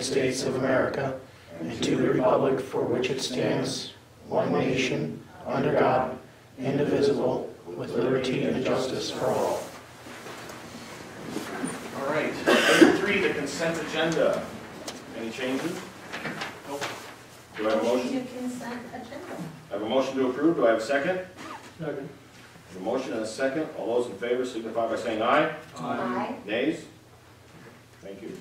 United States of America and to the republic for which it stands, one nation, under God, indivisible, with liberty and justice for all. All right, item three, the consent agenda. Any changes? Nope. Do I have a motion? to consent agenda. I have a motion to approve, do I have a second? Second. A motion and a second, all those in favor signify by saying aye. Aye. Nays? Thank you.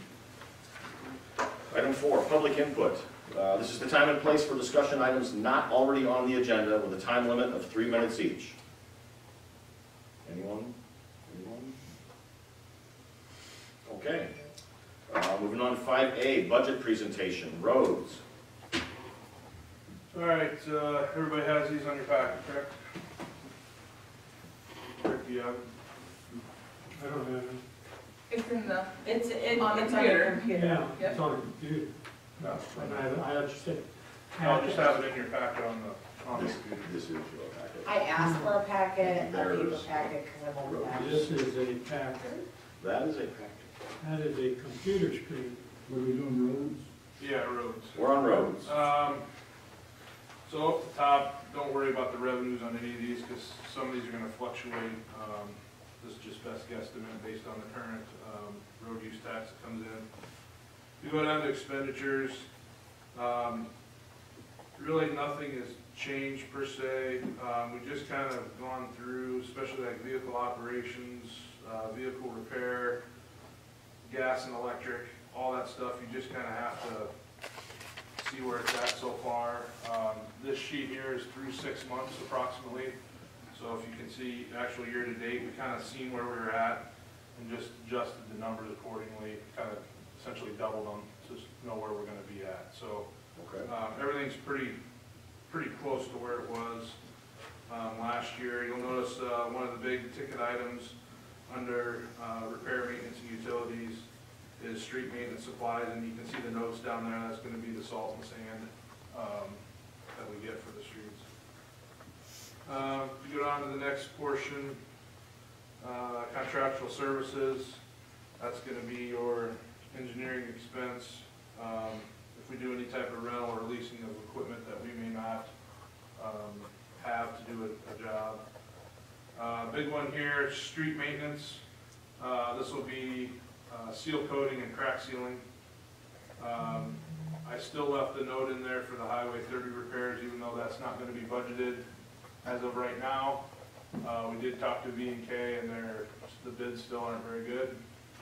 Item four, public input. Uh, This is the time and place for discussion items not already on the agenda with a time limit of three minutes each. Anyone? Anyone? Okay. Uh, Moving on to five A, budget presentation, roads. All right, uh, everybody has these on your packet, correct? Rick, do you have? I don't have it. It's in the, It's in, On the it's on your computer. computer. Yeah, Yep. it's on the computer. No. And I, I understand. I'll just have it in your packet on the, on the This computer. this is your packet. I asked for a packet, a paper There's- packet, because I won't have. This is a packet. That is a packet. That is a computer screen. What are we doing, roads? Yeah, roads. We're on roads. Um, so off the top, don't worry about the revenues on any of these, because some of these are gonna fluctuate. Um, this is just best guesstimate based on the current, um, road use tax that comes in. You go down to expenditures, um, really nothing has changed per se. Um, we just kind of gone through, especially like vehicle operations, uh, vehicle repair, gas and electric, all that stuff, you just kind of have to see where it's at so far. Um, This sheet here is through six months approximately, so if you can see actual year-to-date, we kind of seen where we were at and just adjusted the numbers accordingly, kind of essentially doubled them to know where we're gonna be at. So Okay. um, everything's pretty, pretty close to where it was um, last year. You'll notice uh, one of the big ticket items under uh, repair, maintenance, and utilities is street maintenance supplies, and you can see the notes down there, that's gonna be the salt and sand um, that we get for the streets. Uh, If go down to the next portion, uh, contractual services, that's gonna be your engineering expense. Um, If we do any type of rental or leasing of equipment that we may not um, have to do a, a job. Uh, Big one here, street maintenance. Uh, This will be uh, seal coating and crack sealing. Um, I still left the note in there for the Highway 30 repairs, even though that's not gonna be budgeted as of right now. Uh, We did talk to V and K, and their, the bids still aren't very good.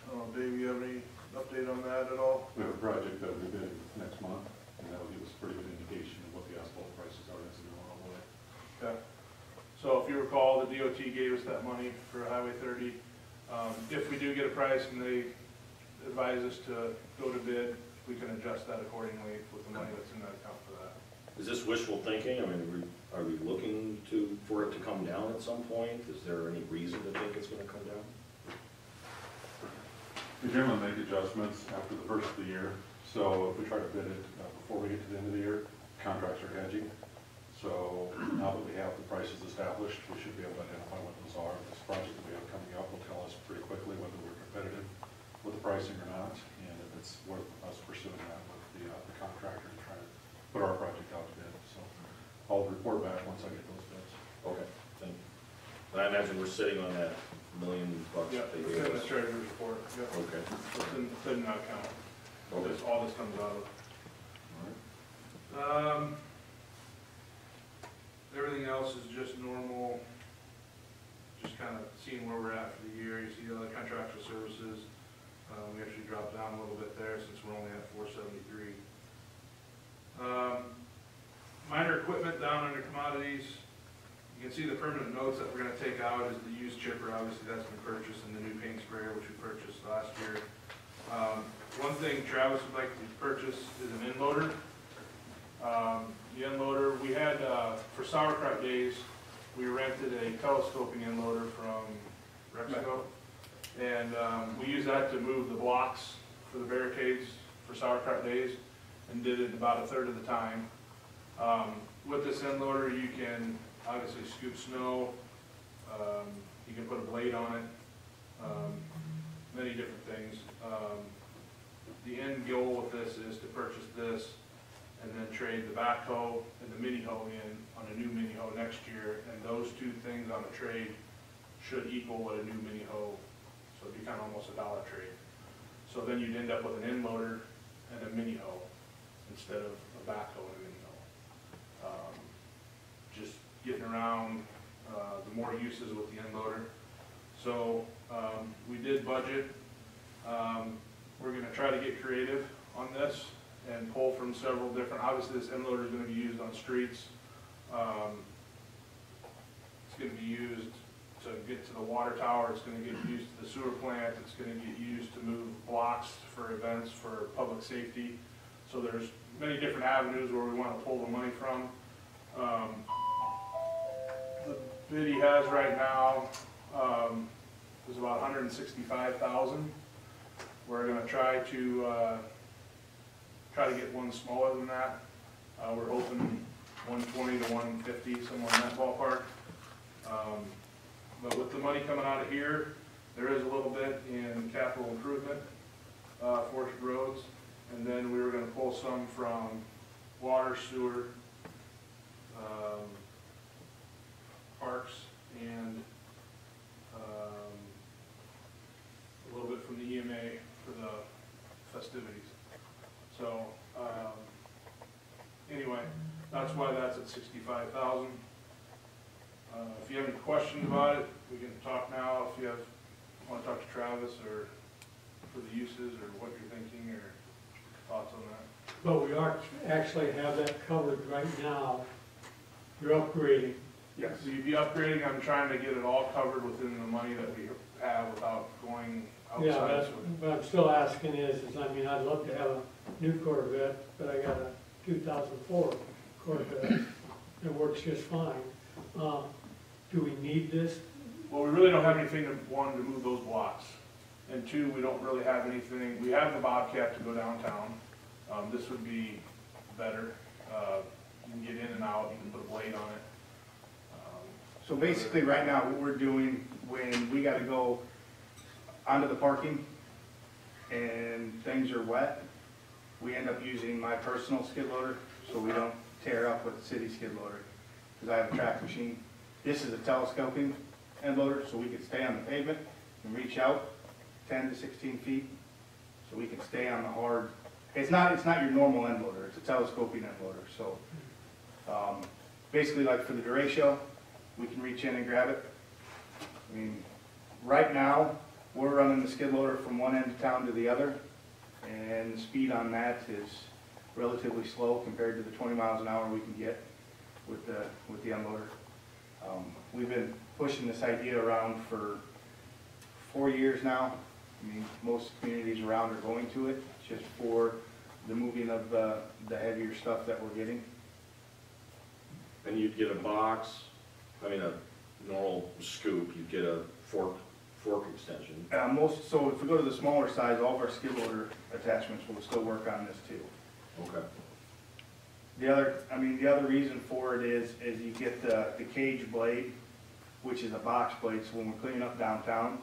I don't Dave, you have any update on that at all? We have a project that we're bidding next month, and that'll give us a pretty good indication of what the asphalt prices are as we go all the way. Okay. So if you recall, the DOT gave us that money for Highway 30. Um, If we do get a price and they advise us to go to bid, we can adjust that accordingly with the money that's in that account for that. Is this wishful thinking? I mean, are we- looking to, for it to come down at some point? Is there any reason to think it's gonna come down? We generally make adjustments after the first of the year, so if we try to bid it uh, before we get to the end of the year, contracts are hedging. So now that we have the prices established, we should be able to identify what those are. This project that we have coming up will tell us pretty quickly whether we're competitive with the pricing or not, and if it's worth us pursuing that with the, uh, the contractor to try to put our project out to I'll report back once I get those bids. Okay, thank you. And I imagine we're sitting on that million bucks Yeah, that they it's gave in the treasurer's report, yeah. Okay. It's in, it's in that account. Okay. This, all this comes out of. Um, everything else is just normal, just kind of seeing where we're at for the year. You see the other contractual services, um, we actually dropped down a little bit there since we're only at four seventy-three. Um, minor equipment down under commodities, you can see the permanent notes that we're gonna take out is the used chipper, obviously that's been purchased, and the new paint sprayer, which we purchased last year. Um, one thing Travis would like to purchase is an end loader. Um, the end loader, we had, uh, for sauerkraut days, we rented a telescoping end loader from Rexco. And, um, we used that to move the blocks for the barricades for sauerkraut days and did it about a third of the time. Um, with this end loader, you can obviously scoop snow, um, you can put a blade on it, um, many different things. Um, the end goal with this is to purchase this and then trade the backhoe and the mini hoe in on a new mini hoe next year, and those two things on a trade should equal what a new mini hoe, so it'd be kind of almost a dollar trade. So then you'd end up with an end loader and a mini hoe instead of a backhoe and a mini hoe. Um, Just getting around, uh, the more uses with the end loader. So, um, we did budget, um, we're gonna try to get creative on this and pull from several different, obviously this end loader is gonna be used on streets. Um, It's gonna be used to get to the water tower, it's gonna get used to the sewer plant, it's gonna get used to move blocks for events for public safety. So there's many different avenues where we wanna pull the money from. Um, Bid he has right now, um, is about hundred and sixty-five thousand. We're gonna try to, uh, try to get one smaller than that. Uh, we're hoping one twenty to one fifty, somewhere in that ballpark. Um, But with the money coming out of here, there is a little bit in capital improvement, uh, Forest Roads. And then we were gonna pull some from water, sewer, um, parks, and, um, a little bit from the EMA for the festivities. So, um, anyway, that's why that's at sixty-five thousand. Uh, if you have any questions about it, we can talk now, if you have, wanna talk to Travis, or for the uses, or what you're thinking, or thoughts on that. But we are, actually have that covered right now. You're upgrading. Yes. So you'd be upgrading, I'm trying to get it all covered within the money that we have without going Yeah, outside. that's, So what I'm still asking is, is I mean, I'd love to have a new Corvette, but I got a two thousand four Corvette. It works just fine. Um, do we need this? Well, we really don't have anything to, one, to move those blocks. And two, we don't really have anything, we have the Bobcat to go downtown. Um, this would be better. Uh, you can get in and out, you can put a blade on it. So basically, right now, what we're doing, when we gotta go onto the parking and things are wet, we end up using my personal skid loader, so we don't tear up with the city skid loader, because I have a track machine. This is a telescoping end loader, so we can stay on the pavement and reach out ten to sixteen feet, so we can stay on the hard, it's not, it's not your normal end loader, it's a telescoping end loader, so. Um, basically, like for the derecho, we can reach in and grab it. I mean, right now, we're running the skid loader from one end of town to the other, and the speed on that is relatively slow compared to the twenty miles an hour we can get with the, with the end loader. Um, We've been pushing this idea around for four years now. I mean, most communities around are going to it, just for the moving of the, the heavier stuff that we're getting. And you'd get a box, I mean, a normal scoop, you'd get a fork, fork extension. Uh, most, so if we go to the smaller size, all of our skid loader attachments will still work on this too. Okay. The other, I mean, the other reason for it is, is you get the, the cage blade, which is a box blade, so when we're cleaning up downtown,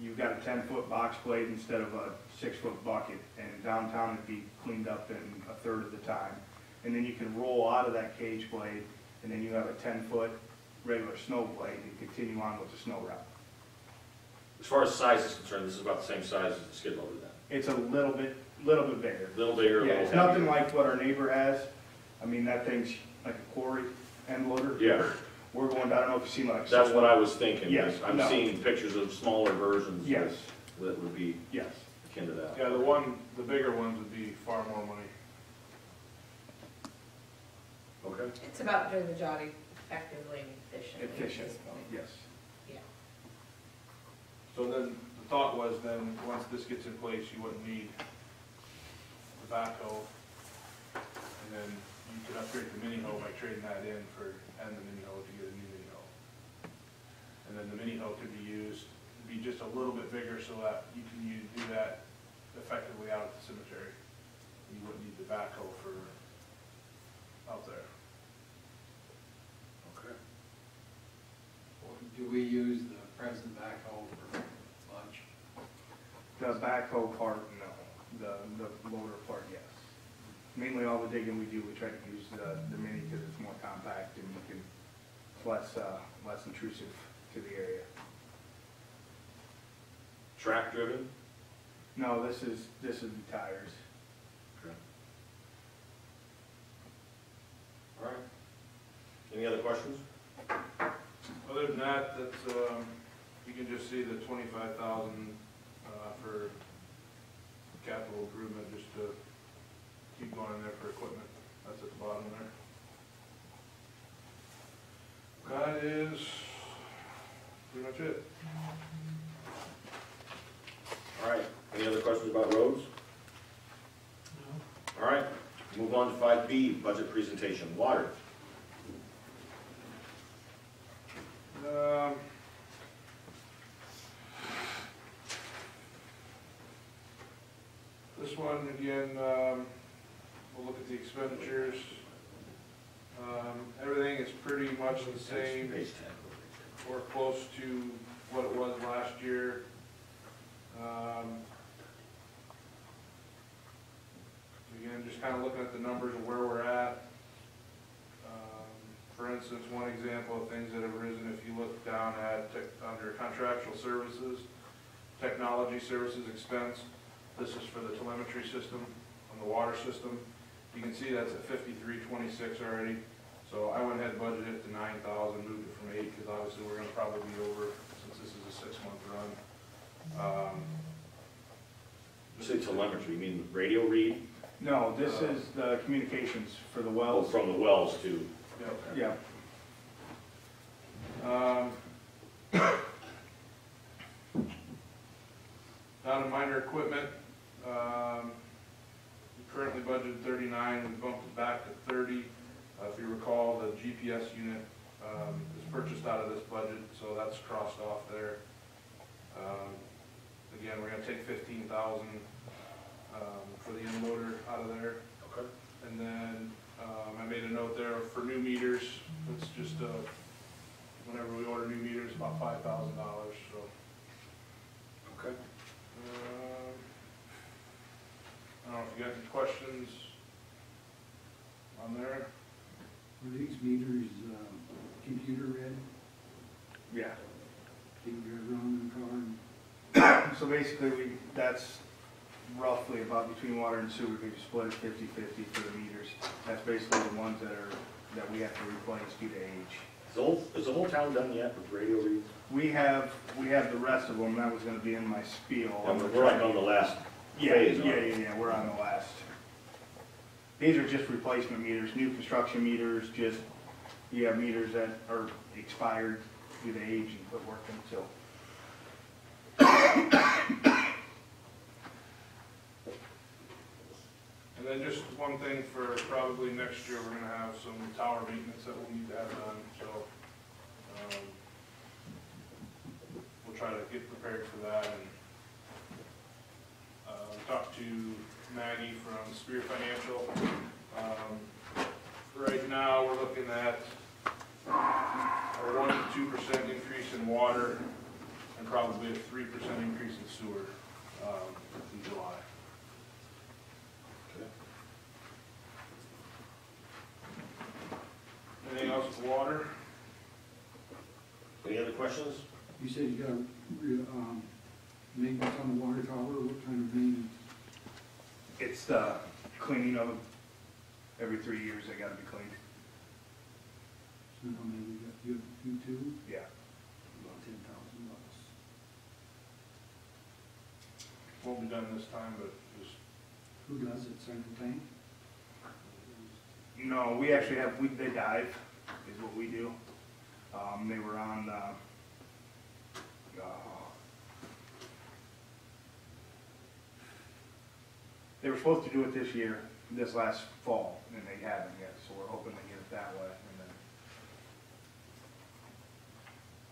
you've got a ten-foot box blade instead of a six-foot bucket, and downtown it'd be cleaned up in a third of the time. And then you can roll out of that cage blade, and then you have a ten-foot regular snow blade, and continue on with the snow route. As far as size is concerned, this is about the same size as the skid loader then? It's a little bit, little bit bigger. Little bigger, a Yeah, little it's nothing heavier. like what our neighbor has. I mean, that thing's like a quarry end loader. Yeah. We're going, I don't know if you've seen like. That's what I was thinking, Yes, is I'm no. seeing pictures of smaller versions. that- Yes, That would be yes. akin to that. Yeah, the one, the bigger ones would be far more money. Okay. It's about doing the job effectively and efficiently at Efficient, this point. yes. Yeah. So then, the thought was then, once this gets in place, you wouldn't need the backhoe. And then you could upgrade the mini hoe by trading that in for, and the mini hoe to get a new mini hoe. And then the mini hoe could be used, be just a little bit bigger so that you can use, do that effectively out at the cemetery. You wouldn't need the backhoe for out there. Do we use the present backhoe for much? The backhoe part, no. The, the loader part, yes. Mainly all the digging we do, we try to use the, the mini because it's more compact and you can, it's less, uh, less intrusive to the area. Track driven? No, this is, this is the tires. All right. Any other questions? Other than that, that's, um, you can just see the twenty-five thousand, uh, for capital improvement, just to keep going in there for equipment. That's at the bottom there. That is pretty much it. All right. Any other questions about roads? No? All right. Move on to five B, budget presentation, water. Um, This one, again, um, we'll look at the expenditures. Um, Everything is pretty much the same, or close to what it was last year. Um, Again, just kind of looking at the numbers of where we're at. For instance, one example of things that have risen, if you look down at, under contractual services, technology services expense, this is for the telemetry system on the water system. You can see that's at fifty-three twenty-six already. So I went ahead and budgeted it to nine thousand, moved it from eight, because obviously we're gonna probably be over, since this is a six-month run. Um, You say telemetry, you mean radio read? No, this is the communications for the Oh, wells. from the wells to, yeah. Yeah, Um, Down to minor equipment, um, currently budgeted thirty-nine, we bumped it back to thirty. Uh, If you recall, the GPS unit um, is purchased out of this budget, so that's crossed off there. Um, Again, we're gonna take fifteen thousand um, for the end loader out of there. okay, And then, um, I made a note there for new meters, it's just, uh, whenever we order new meters, about five thousand dollars, so. okay. um, I don't know if you got any questions on there? Are these meters, um, computer read? yeah. Can you drive around in the car and So basically, we, that's roughly about between water and sewer, we split it 50/50 for the meters. That's basically the ones that are, that we have to replace due to age. Is the whole, is the whole town done yet with radio reads? We have, we have the rest of them, that was gonna be in my spiel. And we're like on the last Yeah, phase. yeah, aren't yeah, yeah, we're on the last. These are just replacement meters, new construction meters, just, you have meters that are expired due to age and quit working, so. Then just one thing for probably next year, we're gonna have some tower maintenance that we'll need to have done, so, um, we'll try to get prepared for that and, uh, talk to Maggie from Speer Financial. Um, right now, we're looking at a one to two percent increase in water and probably a three percent increase in sewer, um, in July. Anything else with water? Any other questions? You said you got, um, maintenance on the water tower, what kind of maintenance? It's the cleaning of them. Every three years, they gotta be cleaned. So how many you got, you have you two, Yeah. about ten thousand bucks. Won't be done this time, but just, Who does it, Central Tank? No, we actually have, we, they dive, is what we do. Um, they were on, uh, uh, they were supposed to do it this year, this last fall, and they haven't yet, so we're hoping to get it that way, and then.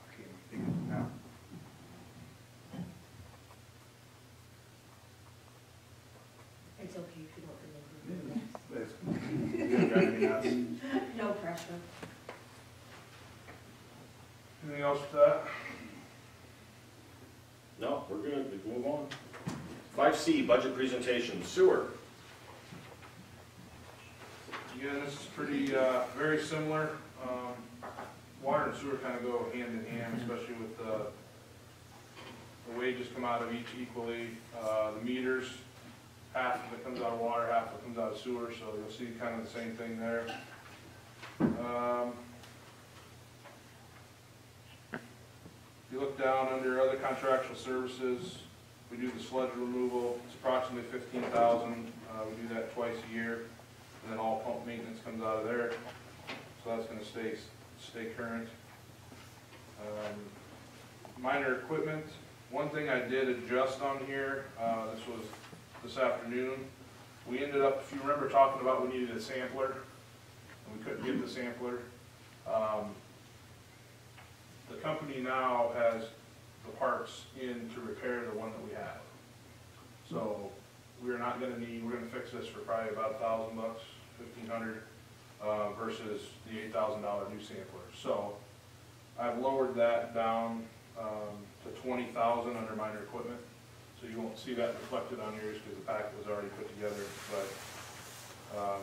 I can't even think of it now. It's okay if you don't remember. It's gonna drive me nuts. No pressure. Anything else that? No, we're good, we can move on. Five C, budget presentation, sewer. Again, this is pretty, uh, very similar. Um, Water and sewer kind of go hand in hand, especially with the, the wages come out of each equally. Uh, The meters, half of it comes out of water, half of it comes out of sewer, so you'll see kind of the same thing there. Um, you look down under other contractual services, we do the sludge removal, it's approximately fifteen thousand, uh, we do that twice a year, and then all pump maintenance comes out of there, so that's gonna stay, stay current. Um, Minor equipment, one thing I did adjust on here, uh, this was this afternoon, we ended up, if you remember talking about we needed a sampler, and we couldn't get the sampler, um, the company now has the parts in to repair the one that we have. So, we're not gonna need, we're gonna fix this for probably about a thousand bucks, fifteen hundred, uh, versus the eight thousand dollar new sampler. So, I've lowered that down, um, to twenty thousand under minor equipment. So you won't see that reflected on yours because the packet was already put together, but, um,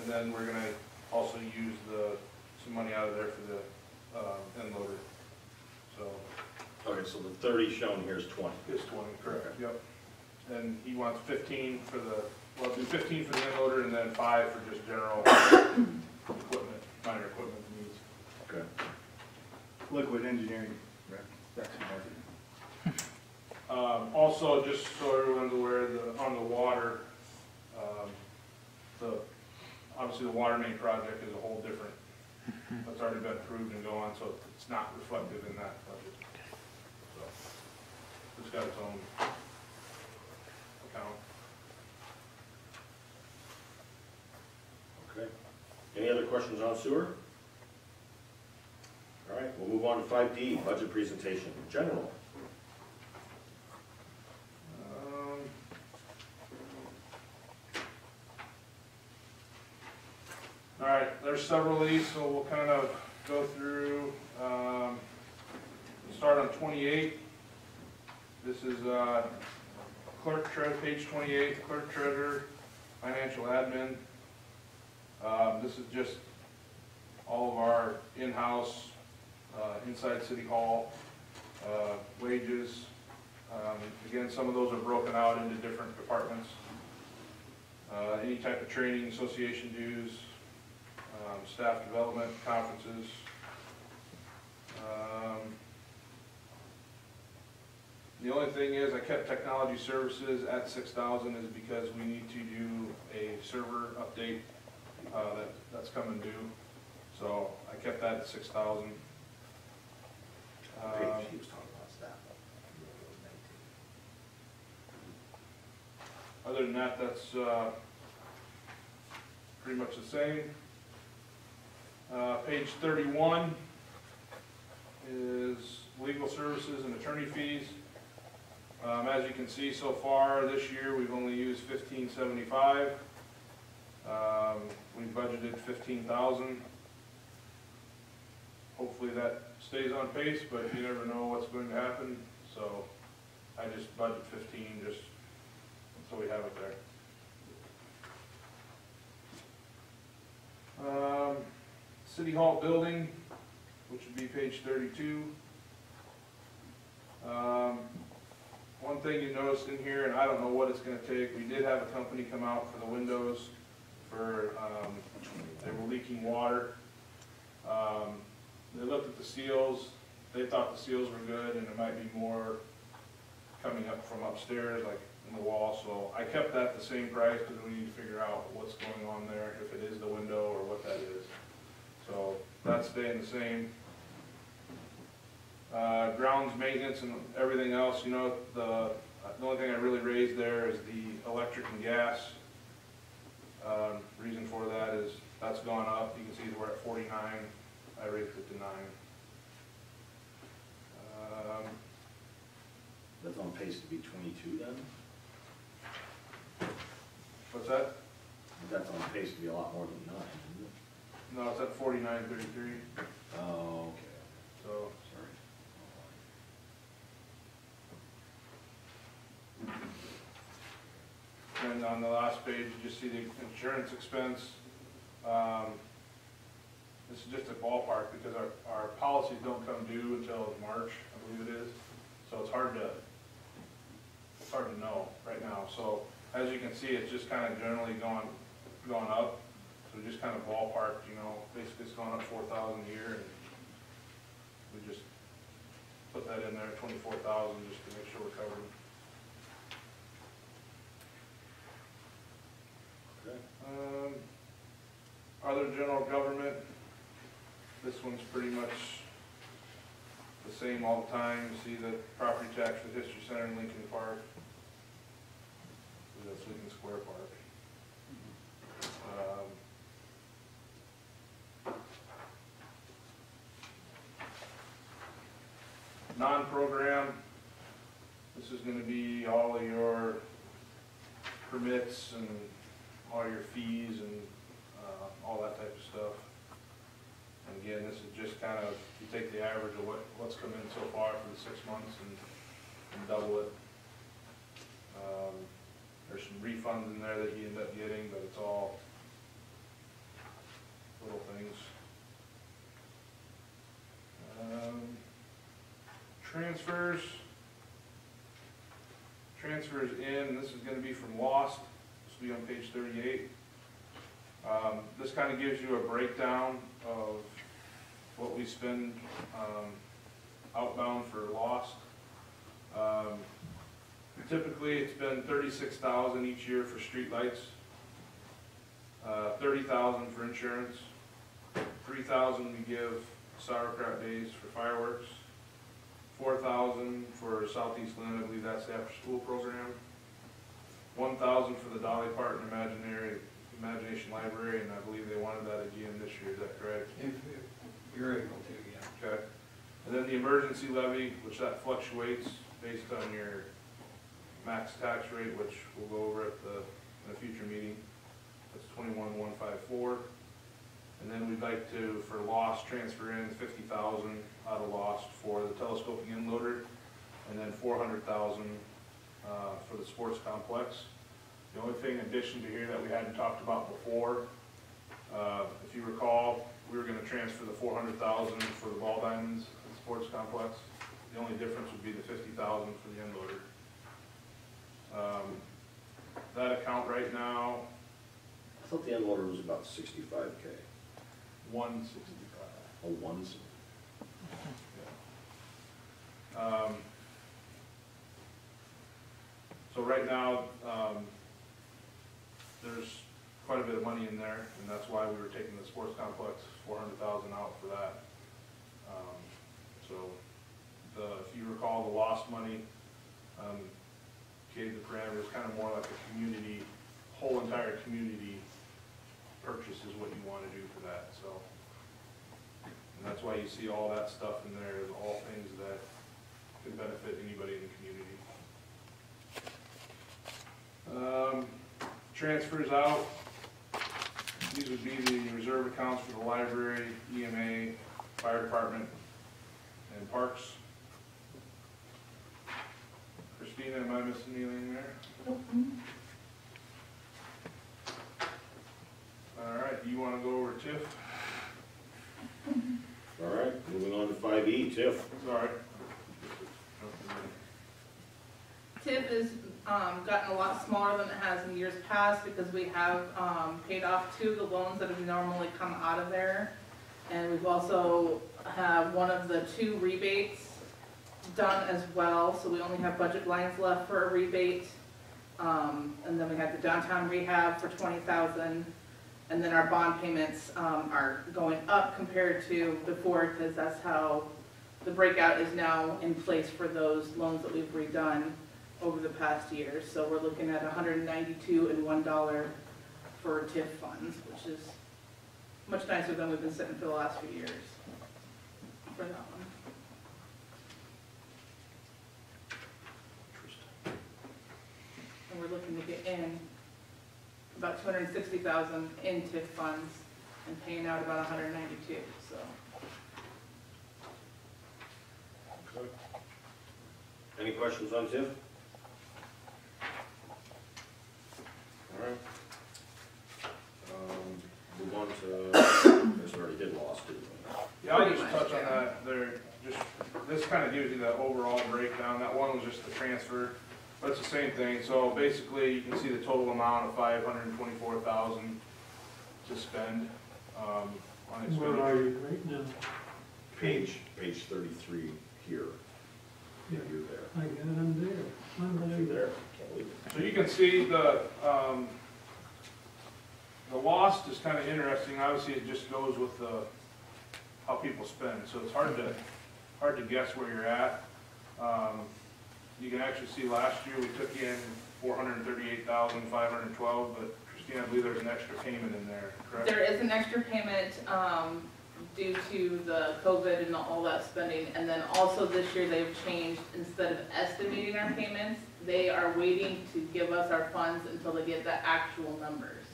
and then we're gonna also use the, some money out of there for the, uh, end loader. So, Okay, so the thirty shown here is twenty. it's twenty, correct, yep. And he wants fifteen for the, well, do fifteen for the end loader and then five for just general equipment, minor equipment needs. Okay. Liquid engineering, that's market. Um, also, just so everyone's aware, the, on the water, um, the, obviously the water main project is a whole different, already been approved and go on, so it's not reflected in that budget. So, It's got its own account. Okay. Any other questions on sewer? All right, we'll move on to five D, budget presentation, in general. Um, All right, there's several of these, so we'll kind of go through, um, we'll start on twenty-eight. This is, uh, clerk treasurer, page twenty-eight, clerk treasurer, financial admin. Um, this is just all of our in-house, uh, inside city hall, uh, wages, um, Again, some of those are broken out into different departments. Uh, Any type of training, association dues, um, staff development, conferences. Um, The only thing is, I kept technology services at six thousand is because we need to do a server update uh, that, that's coming due. So I kept that at six thousand. Um, Other than that, that's, uh, pretty much the same. Uh, page thirty-one is legal services and attorney fees. Um, as you can see so far, this year, we've only used fifteen seventy-five. Um, we budgeted fifteen thousand. Hopefully that stays on pace, but you never know what's going to happen, so I just budget fifteen, just so we have it there. Um, City Hall building, which would be page thirty-two. Um, one thing you noticed in here, and I don't know what it's gonna take, we did have a company come out for the windows for, um, they were leaking water. Um, they looked at the seals, they thought the seals were good, and there might be more coming up from upstairs, like in the wall, so I kept that the same price, because we need to figure out what's going on there, if it is the window or what that is. So, that's staying the same. Uh, grounds maintenance and everything else, you know, the, the only thing I really raised there is the electric and gas. Um, reason for that is, that's gone up, you can see we're at forty-nine, I raised it to nine. Um, That's on pace to be twenty-two then? what's that? That's on pace to be a lot more than nine, isn't it? No, it's at forty nine thirty three. Oh, okay, so, sorry. and on the last page, you just see the insurance expense. Um, this is just a ballpark, because our, our policies don't come due until March, I believe it is, so it's hard to, it's hard to know right now, so, as you can see, it's just kinda generally going, going up. So just kind of ballpark, you know, basically it's gone up four thousand a year and we just put that in there, twenty-four thousand, just to make sure we're covered. Okay. Um, Other general government, this one's pretty much the same all the time. You see the property tax for the History Center in Lincoln Park. That's Lincoln Square Park. Um, Non-program, this is gonna be all of your permits and all your fees and, uh, all that type of stuff. And again, this is just kind of, you take the average of what, what's come in so far for the six months and, and double it. Um, There's some refunds in there that you end up getting, but it's all little things. Um, Transfers. Transfers in, this is gonna be from Lost, this will be on page thirty-eight. Um, this kinda gives you a breakdown of what we spend, um, outbound for Lost. Um, typically, it's been thirty-six thousand each year for streetlights. Uh, thirty thousand for insurance, three thousand we give sauerkraut days for fireworks, four thousand for Southeast Linn, I believe that's the after-school program. One thousand for the Dolly Parton Imaginary, Imagination Library, and I believe they wanted that again this year, is that correct? If, if you're able to, yeah. Okay. And then the emergency levy, which that fluctuates based on your max tax rate, which we'll go over at the, in a future meeting. That's twenty-one, one five four. And then we'd like to, for loss, transfer in fifty thousand out of lost for the telescoping end loader, and then four hundred thousand, uh, for the sports complex. The only thing in addition to here that we hadn't talked about before, uh, if you recall, we were gonna transfer the four hundred thousand for the ball diamonds at the sports complex. The only difference would be the fifty thousand for the end loader. Um, That account right now, I thought the end loader was about sixty-five K. one sixty-five. Oh, ones. Um, So right now, um, there's quite a bit of money in there, and that's why we were taking the sports complex, four hundred thousand out for that. Um, So, the, if you recall, the lost money, um, gave the parameters kind of more like a community, whole entire community purchase is what you want to do for that, so. And that's why you see all that stuff in there, all things that could benefit anybody in the community. Um, transfers out, these would be the reserve accounts for the library, EMA, fire department, and parks. Christina, am I missing anything there? All right, do you wanna go over TIF? All right, moving on to five E, TIF. Sorry. TIF has um, gotten a lot smaller than it has in years past because we have um, paid off two of the loans that have normally come out of there. And we've also have one of the two rebates done as well, so we only have budget lines left for a rebate. Um, And then we have the downtown rehab for twenty thousand. And then our bond payments um, are going up compared to before, because that's how the breakout is now in place for those loans that we've redone over the past year. So we're looking at hundred and ninety-two and one dollar for TIF funds, which is much nicer than we've been sitting for the last few years for one. And we're looking to get in about two hundred and sixty thousand in TIF funds and paying out about hundred and ninety-two, so. Any questions on TIF? All right. Um, Move on to, I guess we already did lost, didn't we? Yeah, I'll just touch on that, there, just, this kind of gives you the overall breakdown, that one was just the transfer, but it's the same thing, so basically, you can see the total amount of five hundred and twenty-four thousand to spend, um, on Where are expenditure. you right now? Page, page thirty-three here. Yeah, you're there. I got them there. You're Unbelievable. there. Can't believe it. So you can see the, um, the lost is kind of interesting, obviously it just goes with the, how people spend, so it's hard to, hard to guess where you're at. Um, you can actually see last year, we took in four hundred and thirty-eight thousand, five hundred and twelve, but Christina, I believe there's an extra payment in there, correct? There is an extra payment, um, due to the COVID and all that spending, and then also this year they've changed, instead of estimating our payments, they are waiting to give us our funds until they get the actual numbers.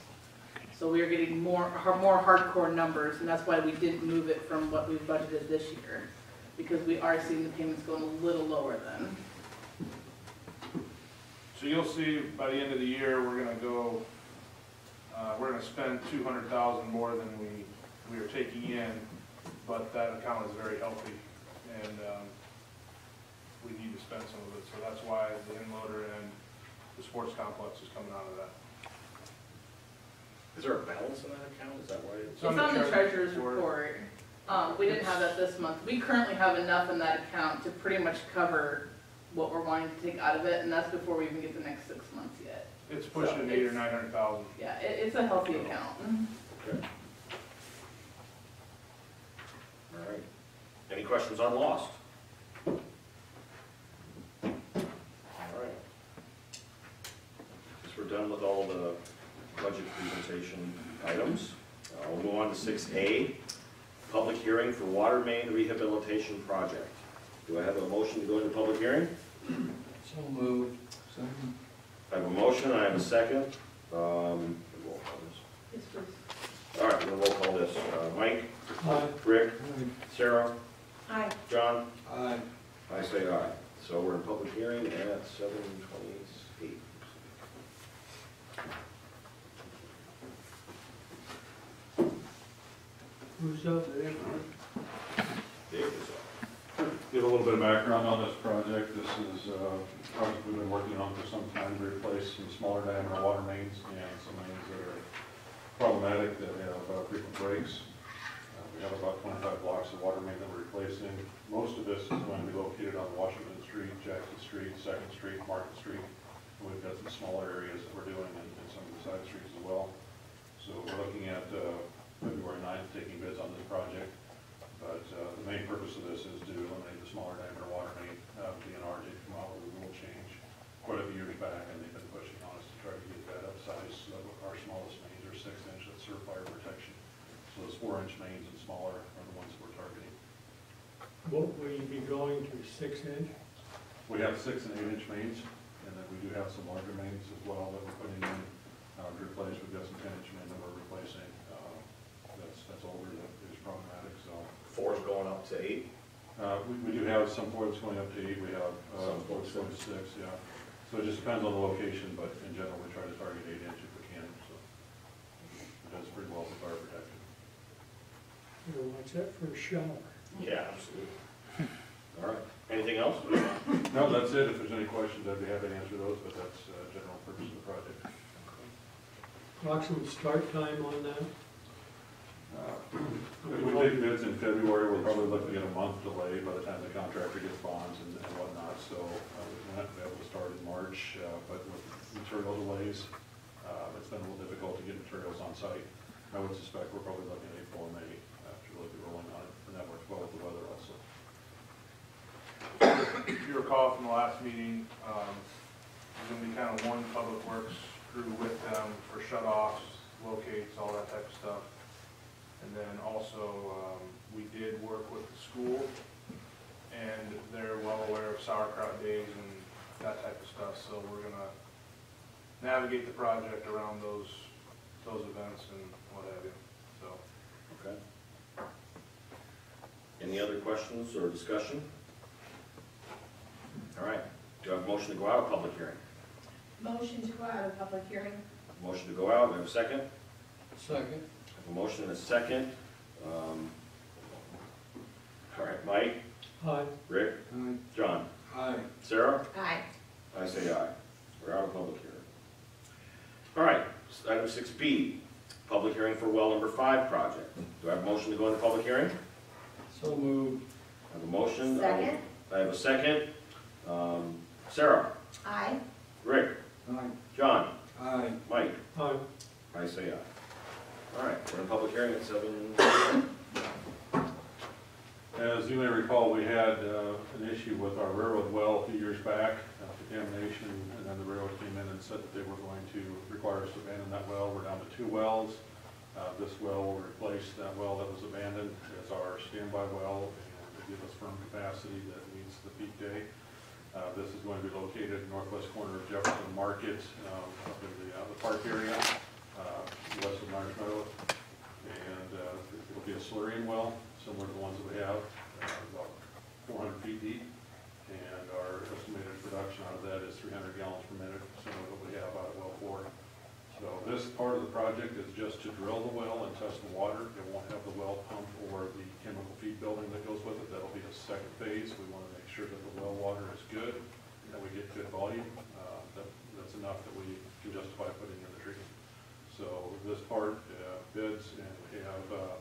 So we are getting more, more hardcore numbers, and that's why we didn't move it from what we budgeted this year, because we are seeing the payments going a little lower than. So you'll see by the end of the year, we're gonna go, uh, we're gonna spend two hundred thousand more than we, we are taking in, but that account is very healthy, and, um, we need to spend some of it, so that's why the end loader and the sports complex is coming out of that. Is there a balance in that account? Is that why it's? It's on the treasurer's report. Um, we didn't have that this month. We currently have enough in that account to pretty much cover what we're wanting to take out of it, and that's before we even get the next six months yet. It's pushing eight or nine hundred thousand. Yeah, it, it's a healthy account. Okay. All right. Any questions on lost? All right. Guess we're done with all the budget presentation items. Uh, We'll move on to six A, public hearing for water main rehabilitation project. Do I have a motion to go into public hearing? So moved. Second. I have a motion, I have a second. Um, roll call this. Yes, please. All right, we'll roll call this. Uh, Mike, Aye. Rick, Sarah, Aye. John? Aye. I say aye. So we're in public hearing at seven twenty-eight. Who's up there? Dave is up. Give a little bit of background on this project. This is uh, a project we've been working on for some time to replace some smaller diameter water mains and some mains that are problematic that have uh, frequent breaks. Uh, We have about 25 blocks of water main that we're replacing. Most of this is going to be located on Washington Street, Jackson Street, Second Street, Market Street. And We've got some smaller areas that we're doing in in some of the side streets as well. So we're looking at uh, February 9th, taking bids on this project. But uh, the main purpose of this is to eliminate the smaller diameter water main. Uh, DNR did come out with a rule change quite a few years back, and they've been pushing on us to try to get that upsized. So Our smallest mains are six inch that serve fire protection. So those four inch mains and smaller are the ones that we're targeting. What will you be going to, six inch? We have six and eight inch mains, and then we do have some larger mains as well that we're putting in uh, to replace. We've got some ten inch main that we're replacing. uh, That's, that's older, that is problematic, so. Four's going up to eight. Uh, we, we do have some four that's going up to eight, we have, uh, Some four that's going to six, yeah. So it just depends on the location, but in general, we try to target eight inch if we can, so. It does pretty well for fire protection. You know, what's that for a shower? Yeah, absolutely. All right. Anything else? No, that's it, if there's any questions, I'd be happy to answer those, but that's, uh, general purpose of the project. Approximate start time on that? Uh, If we take bids in February, we're probably looking at a month delay by the time the contractor gets bonds and whatnot, so uh, we're not be able to start in March, uh, but with material delays, uh, it's been a little difficult to get materials on site. I would suspect we're probably looking at April May after really be rolling on it, and that works well with the weather also. If you recall from the last meeting, um, there's gonna be kind of one public works crew with them for shut-offs, locates, all that type of stuff. And then also, um, we did work with the school, and they're well aware of sauerkraut days and that type of stuff, so we're gonna navigate the project around those, those events and what have you, so. Okay. Any other questions or discussion? All right. Do I have a motion to go out of public hearing? Motion to go out of public hearing. Motion to go out, do I have a second? Second. I have a motion and a second. Um, All right, Mike, Aye. Rick, Aye. John, Aye. Sarah? Aye. I say aye. We're out of public hearing. All right, item six B, public hearing for well number five project. Do I have a motion to go into public hearing? So moved. I have a motion. Second? I have a second. Um, Sarah? Aye. Rick? Aye. John? Aye. Mike? Aye. I say aye. All right, we're in public hearing at seven. As you may recall, we had uh, an issue with our railroad well a few years back, uh, contamination, and then the railroad came in and said that they were going to require us to abandon that well. We're down to two wells. Uh, This well will replace that well that was abandoned as our standby well and give us firm capacity that meets the peak day. Uh, This is going to be located northwest corner of Jefferson Market, um, up in the, uh, the park area, uh, west of Meadow. And uh, it'll be a slurry well, similar to the ones that we have, uh, about 400 feet deep. And our estimated production out of that is 300 gallons per minute, similar to what we have out of well four. So this part of the project is just to drill the well and test the water. It won't have the well pump or the chemical feed building that goes with it. That'll be a second phase. We want to make sure that the well water is good, and that we get good volume. Uh, that- That's enough that we can justify putting in the treatment. So this part uh, bids, and we have, uh,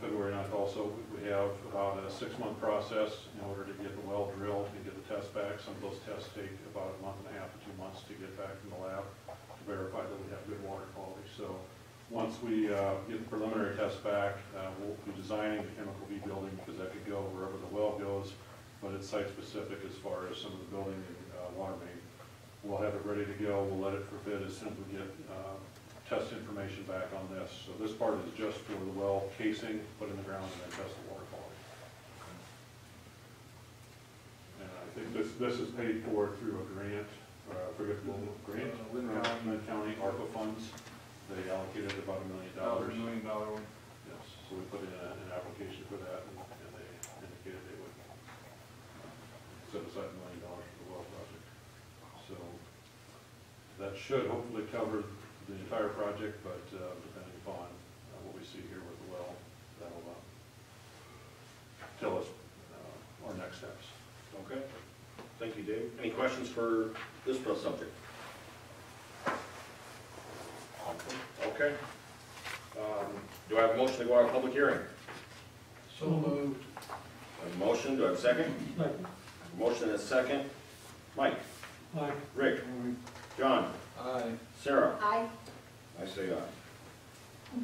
February 9th also, we have about a six-month process in order to get the well drilled and get the test back. Some of those tests take about a month and a half to two months to get back from the lab to verify that we have good water quality. So once we uh, get the preliminary test back, uh, we'll be designing the chemical feed building because that could go wherever the well goes, but it's site-specific as far as some of the building and uh, water main. We'll have it ready to go, we'll let it for bid as soon as we get uh, test information back on this. So this part is just for the well casing, put in the ground, and then test the water quality. And I think this, this is paid for through a grant, uh, I forget the grant, Uh, Linn County. Linn County ARPA funds. They allocated about a million Dollar, dollars. million dollar one. Yes, so we put in a- an application for that, and and they indicated they would set aside a million dollars for the well project. So that should hopefully cover the entire project, but uh, depending upon uh, what we see here with the well, that'll uh, tell us uh, our next steps. Okay, thank you, Dave. Any questions for this subject? Okay. Um, Do I have a motion to go out of public hearing? So moved. I have a motion, do I have a second? Second. Motion and a second. Mike, Aye. Rick, John, Aye. Sarah, Aye. I say aye.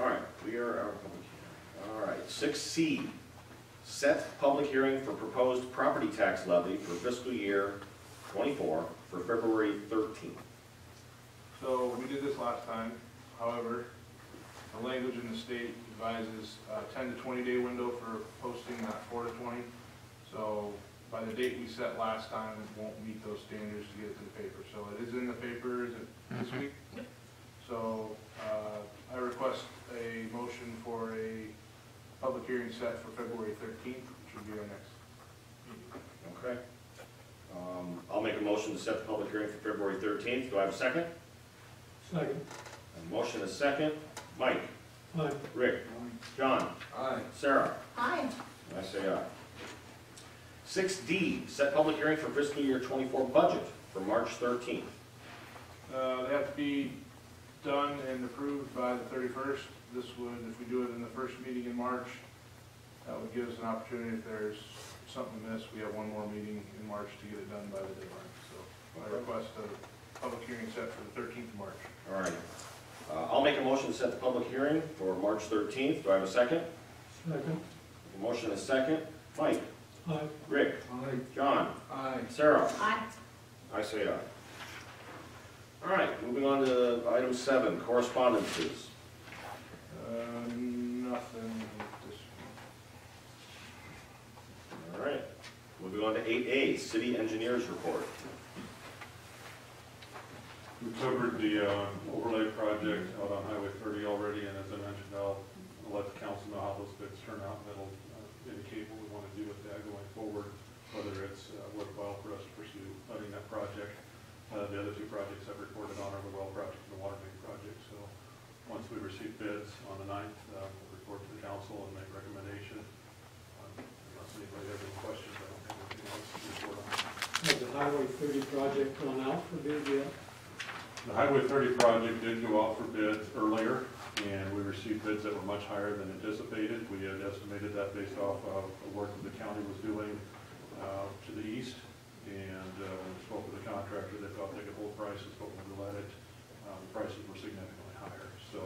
All right, we are out of public hearing. All right, six C, set public hearing for proposed property tax levy for fiscal year twenty-four for February thirteenth. So we did this last time, however, the language in the state advises a ten to twenty day window for posting, not four to twenty. So by the date we set last time, it won't meet those standards to get it to the paper. So it is in the paper, is it this week? So, uh, I request a motion for a public hearing set for February thirteenth, which will be our next meeting. Okay. Um, I'll make a motion to set the public hearing for February thirteenth. Do I have a second? Second. A motion and a second. Mike, Aye. Rick, John, Aye. Sarah, Aye. I say aye. Six D, set public hearing for fiscal year twenty-four budget for March thirteenth. Uh, they have to be done and approved by the thirty-first. This would, if we do it in the first meeting in March, that would give us an opportunity, if there's something amiss, we have one more meeting in March to get it done by the deadline. So I request a public hearing set for the thirteenth of March. All right. Uh, I'll make a motion to set the public hearing for March thirteenth. Do I have a second? Second. A motion and a second. Mike, Aye. Rick, Aye. John, Aye. Sarah, Aye. I say aye. All right, moving on to item seven, correspondences. Uh, nothing this, All right, moving on to eight A, city engineers report. We covered the uh, overlay project out on Highway 30 already, and as I mentioned, I'll I'll let the council know how those bids turn out. That'll uh, indicate what we want to do with that going forward, whether it's uh, worthwhile for us to pursue funding that project. Uh, The other two projects I've reported on are the well project and the water main project. So once we receive bids on the ninth, uh, we'll report to the council and make recommendation. Um, Unless anybody has any questions, I don't have anything else to report on. Has the Highway thirty project gone out for bid yet? The Highway 30 project did go out for bids earlier, and we received bids that were much higher than anticipated. We had estimated that based off of the work that the county was doing uh, to the east, and uh, when we spoke with the contractor, they thought they could hold prices, but when we let it, uh, the prices were significantly higher. So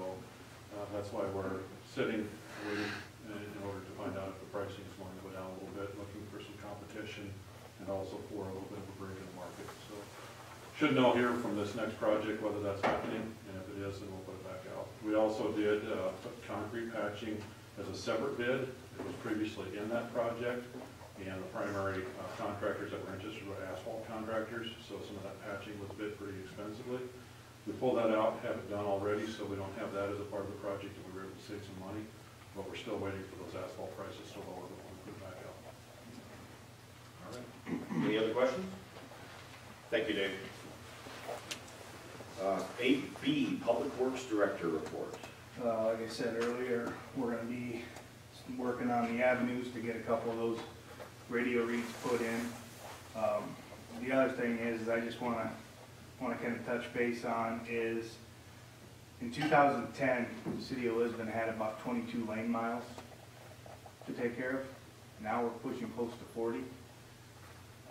uh, that's why we're sitting, waiting in in order to find out if the pricing is going to go down a little bit, looking for some competition, and also for a little bit of a break in the market, so. Should know here from this next project whether that's happening, and if it is, then we'll put it back out. We also did uh, concrete patching as a separate bid. It was previously in that project, and the primary uh, contractors that were interested were asphalt contractors, so some of that patching was bid pretty expensively. We pulled that out, have it done already, so we don't have that as a part of the project, and we were able to save some money, but we're still waiting for those asphalt prices to lower before we put back out. All right. Any other questions? Thank you, Dave. Uh, Eight B, Public Works Director Report. Uh, like I said earlier, we're gonna be working on the avenues to get a couple of those radio reads put in. Um, the other thing is, I just wanna, wanna kinda touch base on is, in two thousand ten, the city of Lisbon had about twenty-two lane miles to take care of. Now we're pushing close to forty.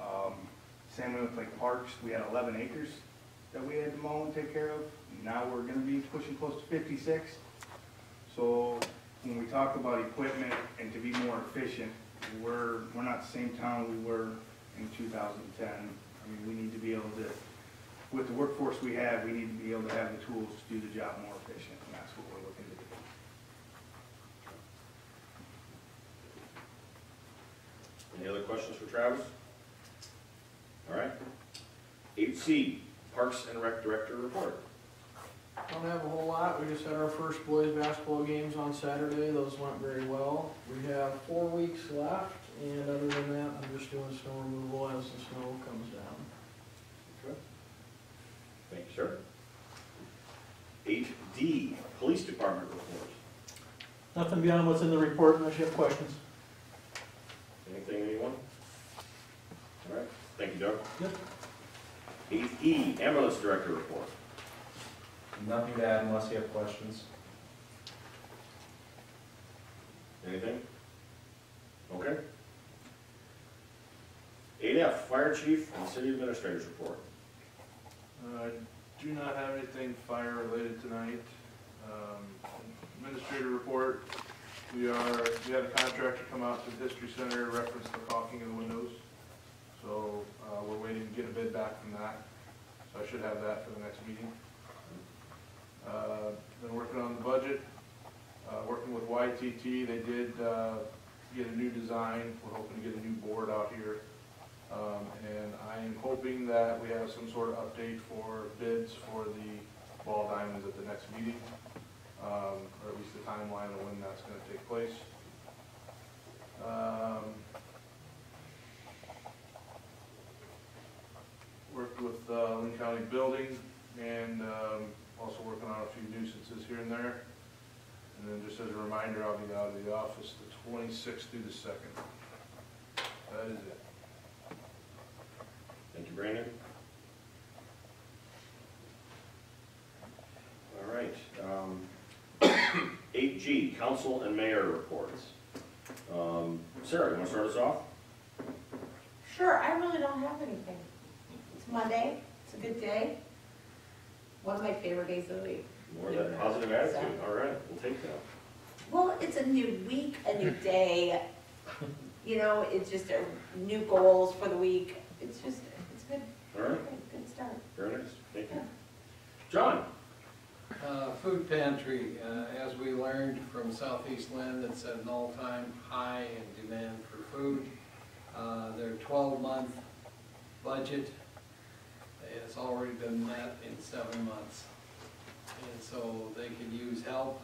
Um, same with like parks, we had eleven acres that we had to mow and take care of. Now we're gonna be pushing close to fifty-six. So when we talk about equipment and to be more efficient, we're, we're not the same town we were in two thousand ten. I mean, we need to be able to, with the workforce we have, we need to be able to have the tools to do the job more efficient, and that's what we're looking to do. Any other questions for Travis? All right. Eight C, Parks and Rec Director Report. Don't have a whole lot, we just had our first boys basketball games on Saturday, those went very well. We have four weeks left, and other than that, I'm just doing snow removal as the snow comes down. Thank you, sir. Eight D, Police Department Report. Nothing beyond what's in the report unless you have questions. Anything, anyone? All right, thank you, Doug. Yep. Eight E, Ambulance Director Report. Nothing to add unless you have questions. Anything? Okay. Eight F, Fire Chief and City Administrators Report. Uh, I do not have anything fire related tonight. Um, Administrator report, we are, we had a contractor come out to the History Center, reference the caulking of the windows. So, uh, we're waiting to get a bid back from that, so I should have that for the next meeting. Uh, been working on the budget, uh, working with YTT, they did, uh, get a new design, we're hoping to get a new board out here. Um, and I am hoping that we have some sort of update for bids for the ball diamonds at the next meeting, um, or at least the timeline of when that's gonna take place. Um, Worked with, uh, Linn County Building and, um, also working on a few nuisances here and there. And then just as a reminder, I'll be out of the office the twenty-sixth through the second. That is it. Thank you, Brandon. All right. um, Eight G, Council and Mayor Reports. Um, Sarah, you want to start us off? Sure, I really don't have anything. It's Monday, it's a good day. One of my favorite days of the week. More of that positive attitude. All right, we'll take that. Well, it's a new week, a new day. You know, it's just a new goals for the week. It's just, it's good, All right, good, good start. very nice. Thank you. John? Uh, Food pantry, uh, as we learned from Southeast Linn, it's at an all-time high in demand for food. Uh, Their twelve-month budget has already been met in seven months. And so they could use help.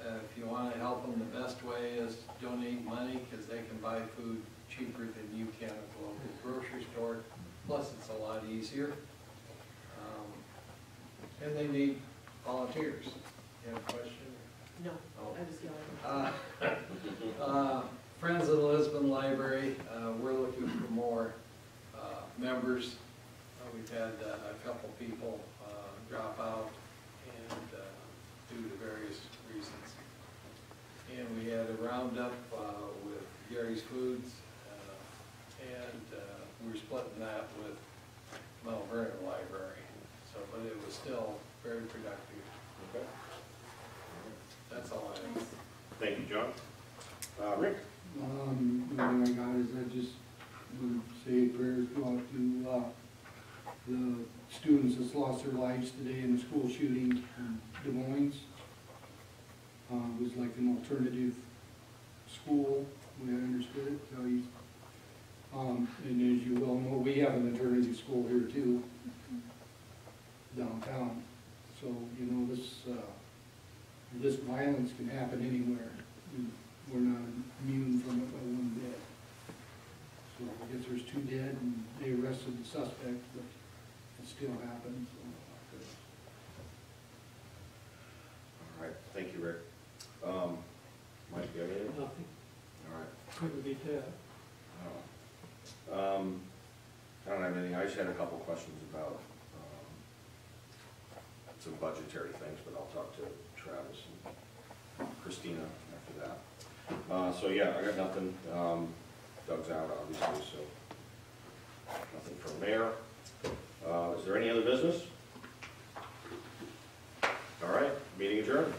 Uh, If you want to help them, the best way is donate money, because they can buy food cheaper than you can at the local grocery store. Plus, it's a lot easier. Um, And they need volunteers. You have a question? No, Oh. I was yelling. Uh, uh, Friends of the Lisbon Library, uh, we're looking for more uh, members. We've had uh, a couple people uh, drop out and uh, due to various reasons. And we had a roundup uh, with Gary's Foods, uh, and uh, we were splitting that with Mount Vernon Library. So, but it was still very productive. Okay. That's all I have. Thank you, John. Uh, Rick? Um, the only thing I got is I just would say prayers go out to, uh, the students that's lost their lives today in the school shooting in Des Moines. Uh, it was like an alternative school, way I understood it, um, and as you well know, we have an alternative school here too, downtown. So, you know, this, uh, this violence can happen anywhere. We- We're not immune from it by one bit. So I guess there's two dead and they arrested the suspect, but it still happens. so. All right, thank you, Rick. Um, Mike, you have anything? Nothing, All right. couldn't be Ted. Um, I don't have anything, I just had a couple questions about, um, some budgetary things, but I'll talk to Travis and Christina after that. Uh, so yeah, I got nothing, um, Doug's out obviously, so nothing from there. Uh, is there any other business? All right, meeting adjourned.